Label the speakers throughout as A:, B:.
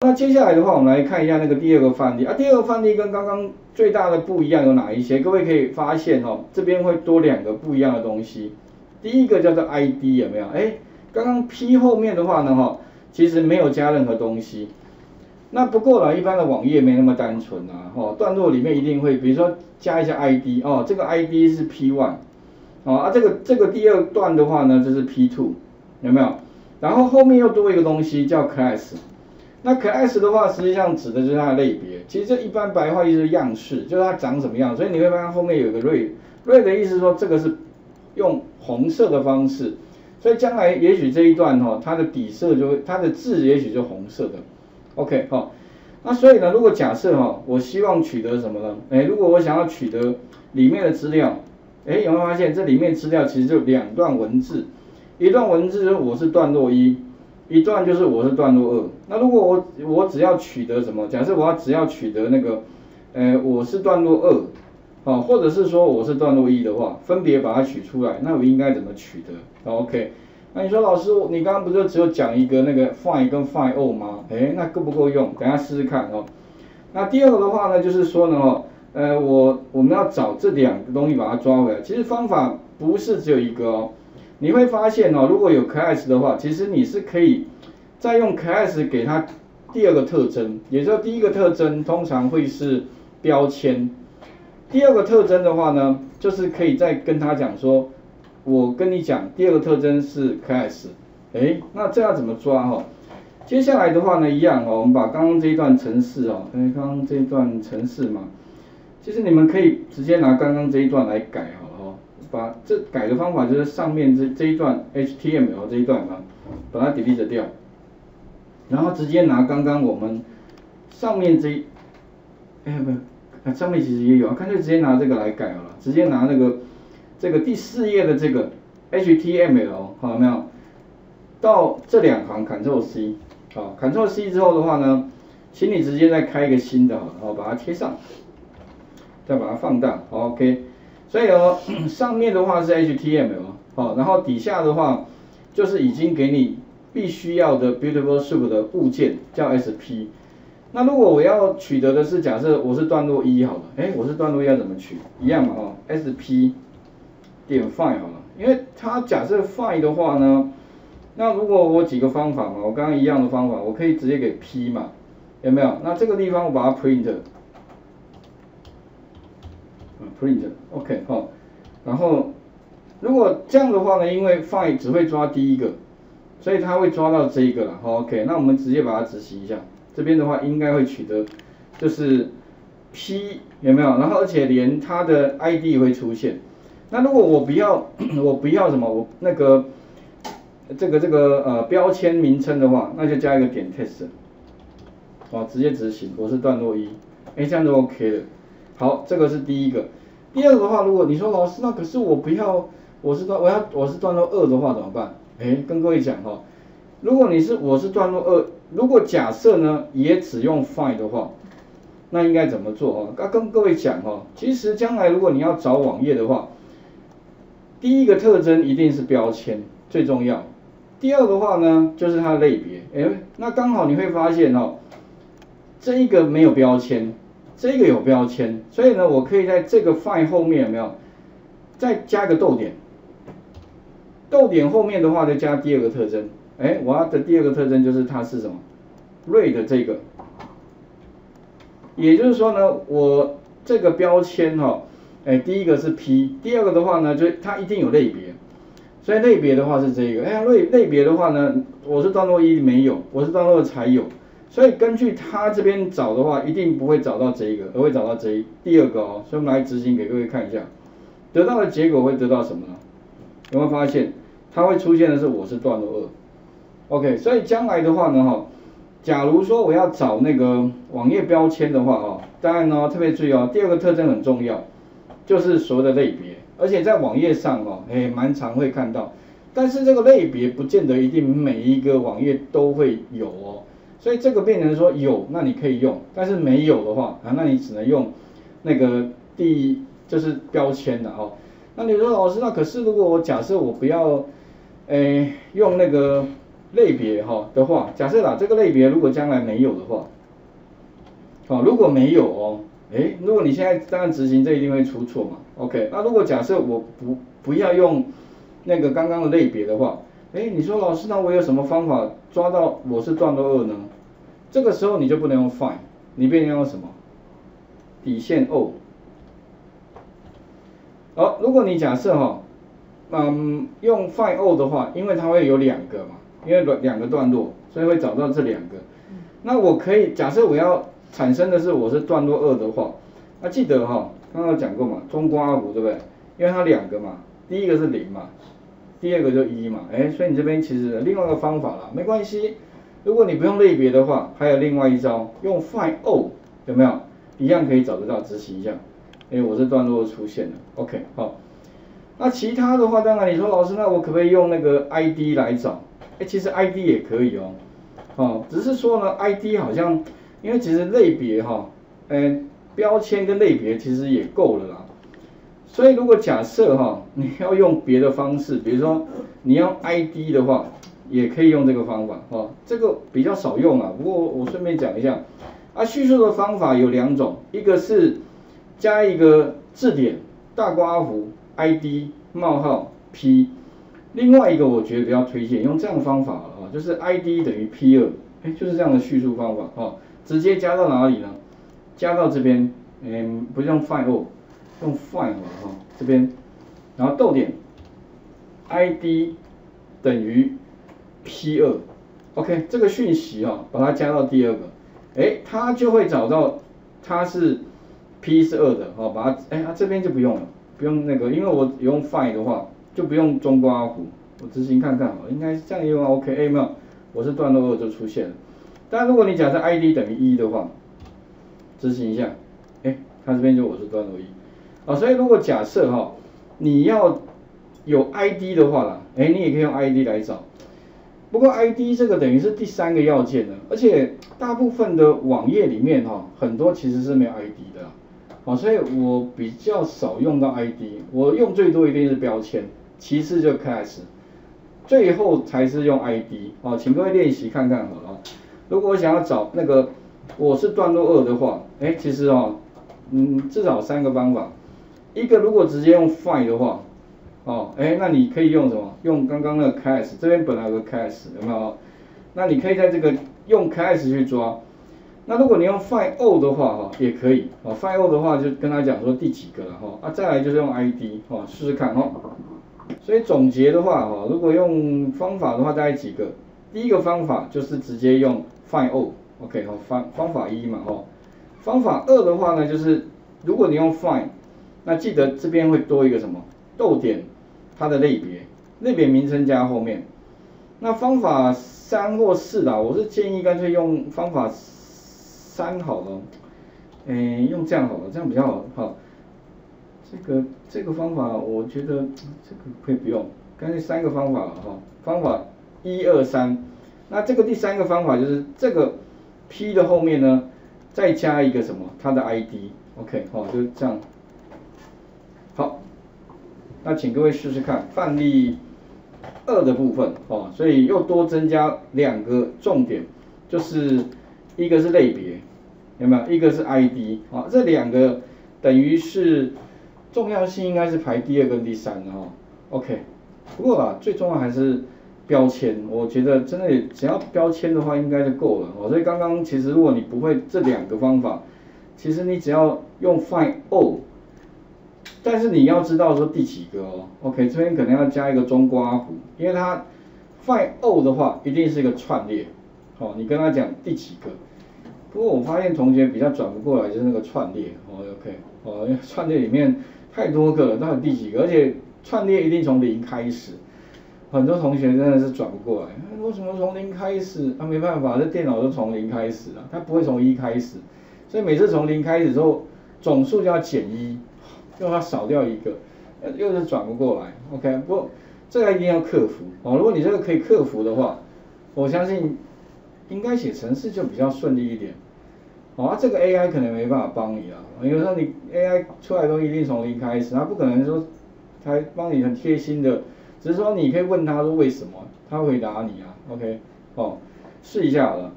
A: 那接下来的话，我们来看一下那个第二个范例啊。第二个范例跟刚刚最大的不一样有哪一些？各位可以发现哦，这边会多两个不一样的东西。第一个叫做 ID 有没有？哎，刚刚 P 后面的话呢，哈，其实没有加任何东西。那不过呢，一般的网页没那么单纯啊，哦，段落里面一定会，比如说加一下 ID 哦，这个 ID 是 P one，哦啊，这个这个第二段的话呢，就是 P two，有没有？然后后面又多一个东西叫 class。那 class 的话，实际上指的就是它的类别。其实这一般白话意思是样式，就是它长什么样。所以你会发现后面有个 red，red 的意思说这个是用红色的方式。所以将来也许这一段哈，它的底色就会，它的字也许就红色的。OK 哈，那所以呢，如果假设哈，我希望取得什么呢？哎，如果我想要取得里面的资料，哎，有没有发现这里面资料其实就两段文字，一段文字就是我是段落一。一段就是我是段落二，那如果我我只要取得什么？假设我要只要取得那个，呃，我是段落二，啊，或者是说我是段落一的话，分别把它取出来，那我应该怎么取得？OK，那你说老师，你刚刚不就只有讲一个那个 find 跟 find all 吗？哎，那够不够用？等下试试看哦。那第二个的话呢，就是说呢，哦，呃，我我们要找这两个东西把它抓回来，其实方法不是只有一个哦。你会发现哦，如果有 class 的话，其实你是可以再用 class 给它第二个特征，也就是第一个特征通常会是标签，第二个特征的话呢，就是可以再跟他讲说，我跟你讲第二个特征是 class，哎，那这要怎么抓哈？接下来的话呢，一样哦，我们把刚刚这一段程式哦，哎，刚刚这一段程式嘛，其实你们可以直接拿刚刚这一段来改哈。把这改的方法就是上面这这一段 HTML 这一段啊，把它 delete 掉，然后直接拿刚刚我们上面这，哎不，上面其实也有，干脆直接拿这个来改好了，直接拿那个这个第四页的这个 HTML 好没有？到这两行 Ctrl C，好，Ctrl C 之后的话呢，请你直接再开一个新的，好，把它贴上，再把它放大，OK。所以哦，上面的话是 HTML，好，然后底下的话就是已经给你必须要的 Beautiful Soup 的物件叫 SP。那如果我要取得的是假设我是段落一好了，哎，我是段落一要怎么取？一样嘛，哦，SP 点 Find 好了，因为它假设 Find 的话呢，那如果我几个方法嘛，我刚刚一样的方法，我可以直接给 P 嘛，有没有？那这个地方我把它 Print。print，OK，好，然后如果这样的话呢，因为 find 只会抓第一个，所以它会抓到这一个了，OK，那我们直接把它执行一下，这边的话应该会取得，就是 P 有没有？然后而且连它的 ID 会出现。那如果我不要，我不要什么，我那个这个这个呃标签名称的话，那就加一个点 test，哦，直接执行，我是段落一，哎，这样就 OK 了。好，这个是第一个。第二个的话，如果你说老师，那可是我不要，我是段我要我是段落二的话怎么办？哎，跟各位讲哈，如果你是我是段落二，如果假设呢也只用 find 的话，那应该怎么做啊？刚跟各位讲哈，其实将来如果你要找网页的话，第一个特征一定是标签最重要。第二的话呢，就是它的类别。哎，那刚好你会发现哦，这一个没有标签。这个有标签，所以呢，我可以在这个 find 后面有没有再加个逗点？逗点后面的话再加第二个特征。哎，我要的第二个特征就是它是什么？read 这个，也就是说呢，我这个标签哈，哎，第一个是 P，第二个的话呢，就它一定有类别，所以类别的话是这个。哎，类类别的话呢，我是段落一没有，我是段落二才有。所以根据他这边找的话，一定不会找到这一个，而会找到这一第二个哦。所以我们来执行给各位看一下，得到的结果会得到什么呢？有没有发现它会出现的是我是段落二？OK，所以将来的话呢，哈，假如说我要找那个网页标签的话，哦，当然呢特别注意哦，第二个特征很重要，就是所谓的类别，而且在网页上哦，哎，蛮常会看到，但是这个类别不见得一定每一个网页都会有哦。所以这个变成说有，那你可以用，但是没有的话啊，那你只能用那个第就是标签的哦。那你说老师，那可是如果我假设我不要，诶用那个类别哈的话，假设啦，这个类别如果将来没有的话，好，如果没有哦，哎，如果你现在当然执行，这一定会出错嘛。OK，那如果假设我不不要用那个刚刚的类别的话，哎，你说老师，那我有什么方法抓到我是段落二呢？这个时候你就不能用 find，你变成用什么？底线 O。好，如果你假设哈，嗯，用 find O 的话，因为它会有两个嘛，因为两个段落，所以会找到这两个。那我可以假设我要产生的是我是段落二的话，那记得哈，刚刚讲过嘛，中括弧对不对？因为它两个嘛，第一个是零嘛，第二个就一嘛，哎，所以你这边其实另外一个方法啦，没关系。如果你不用类别的话，还有另外一招，用 find O 有没有？一样可以找得到，执行一下。哎，我这段落出现了，OK，好。那其他的话，当然你说老师，那我可不可以用那个 ID 来找？哎，其实 ID 也可以哦，哦，只是说呢，ID 好像，因为其实类别哈，嗯，标签跟类别其实也够了啦。所以如果假设哈，你要用别的方式，比如说你要 ID 的话，也可以用这个方法，哈，这个比较少用啊。不过我顺便讲一下，啊，叙述的方法有两种，一个是加一个字典，大括弧 ID 冒号 P。另外一个我觉得比较推荐用这样的方法啊，就是 ID 等于 P 二，哎，就是这样的叙述方法哦，直接加到哪里呢？加到这边，嗯，不用 find 哦，用 find 哈，这边，然后逗点，ID 等于 P 二，OK，这个讯息哈，把它加到第二个，哎，它就会找到它是 P 是二的，哦，把它，哎，它这边就不用了，不用那个，因为我用 find 的话。就不用中括弧，我执行看看哦，应该是这样用 OK，哎没有，我是段落二就出现了。但如果你假设 ID 等于一的话，执行一下，哎，它这边就我是段落一，啊，所以如果假设哈，你要有 ID 的话啦，哎，你也可以用 ID 来找。不过 ID 这个等于是第三个要件了，而且大部分的网页里面哈，很多其实是没有 ID 的，啊，所以我比较少用到 ID，我用最多一定是标签。其次就 class，最后才是用 ID 哦，请各位练习看看好了。如果我想要找那个我是段落二的话，哎，其实哦，嗯，至少三个方法。一个如果直接用 find 的话，哦，哎，那你可以用什么？用刚刚那个 class，这边本来有个 class，有没有？那你可以在这个用 class 去抓。那如果你用 find o 的话，哈，也可以。哦，find o 的话就跟他讲说第几个了，哈。啊，再来就是用 ID，哦，试试看，哈。所以总结的话，哈，如果用方法的话，大概几个。第一个方法就是直接用 find all，OK，好，方方法一嘛，哦。方法二的话呢，就是如果你用 find，那记得这边会多一个什么逗点，它的类别，类别名称加后面。那方法三或四啦，我是建议干脆用方法三好了，嗯，用这样好了，这样比较好，好。这个这个方法，我觉得这个可以不用，干脆三个方法了哈。方法一二三，那这个第三个方法就是这个 P 的后面呢，再加一个什么，它的 ID，OK，好，就这样。好，那请各位试试看范例二的部分，哦，所以又多增加两个重点，就是一个是类别，有没有？一个是 ID，啊，这两个等于是。重要性应该是排第二跟第三的哈，OK。不过啊，最重要还是标签，我觉得真的只要标签的话应该就够了哦。所以刚刚其实如果你不会这两个方法，其实你只要用 find all，但是你要知道说第几个哦，OK。这边可能要加一个中括弧，因为它 find all 的话一定是一个串列，哦，你跟他讲第几个。不过我发现同学比较转不过来就是那个串列，哦，OK，哦，串列里面。太多个了，到底第几个？而且串列一定从零开始，很多同学真的是转不过来。为什么从零开始？他没办法，这电脑都从零开始了，它不会从一开始。所以每次从零开始之后，总数就要减一，又要少掉一个，又是转不过来。OK，不过这个一定要克服哦。如果你这个可以克服的话，我相信应该写程式就比较顺利一点。哦，这个 AI 可能没办法帮你啊。有时候你 AI 出来都一定从零开始，它不可能说它帮你很贴心的，只是说你可以问他说为什么，它回答你啊，OK，哦，试一下好了。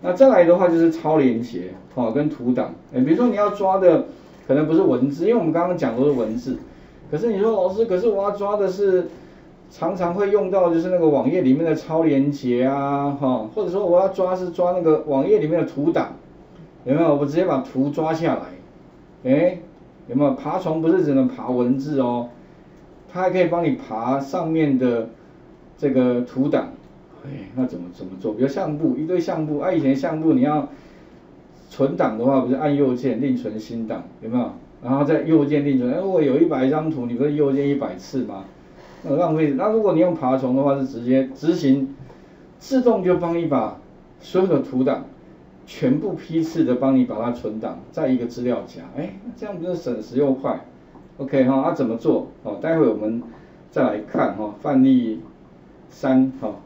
A: 那再来的话就是超连接，哦，跟图档，哎，比如说你要抓的可能不是文字，因为我们刚刚讲都是文字，可是你说老师，可是我要抓的是常常会用到就是那个网页里面的超连接啊，哈，或者说我要抓是抓那个网页里面的图档，有没有？我直接把图抓下来，哎，有没有？爬虫不是只能爬文字哦，它还可以帮你爬上面的这个图档。哎，那怎么怎么做？比如相簿，一堆相簿，啊，以前相簿你要存档的话，不是按右键另存新档，有没有？然后再右键另存，哎，我有一百张图，你不是右键一百次吗？那浪费。那如果你用爬虫的话，是直接执行，自动就帮你把所有的图档全部批次的帮你把它存档在一个资料夹，哎，这样不是省时又快？OK 哈，啊怎么做？哦，待会我们再来看哈，范例三哈。